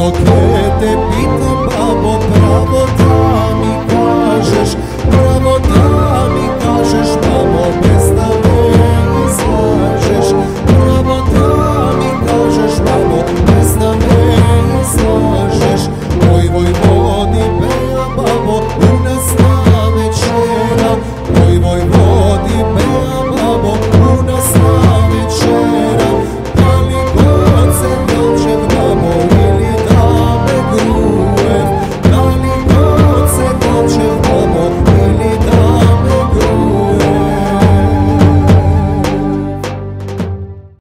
da que te pido.